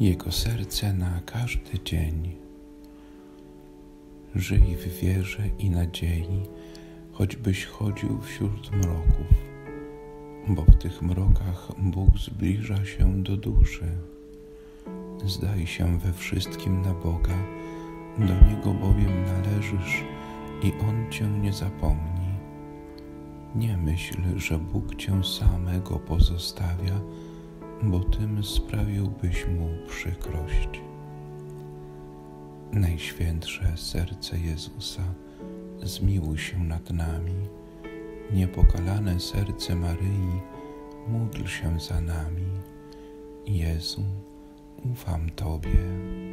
Jego serce na każdy dzień. Żyj w wierze i nadziei, choćbyś chodził wśród mroków, bo w tych mrokach Bóg zbliża się do duszy. Zdaj się we wszystkim na Boga, do Niego bowiem należysz i On cię nie zapomni. Nie myśl, że Bóg cię samego pozostawia, bo tym sprawiłbyś mu przykrość. Najświętsze serce Jezusa, zmiłuj się nad nami. Niepokalane serce Maryi, módl się za nami. Jezu, ufam Tobie.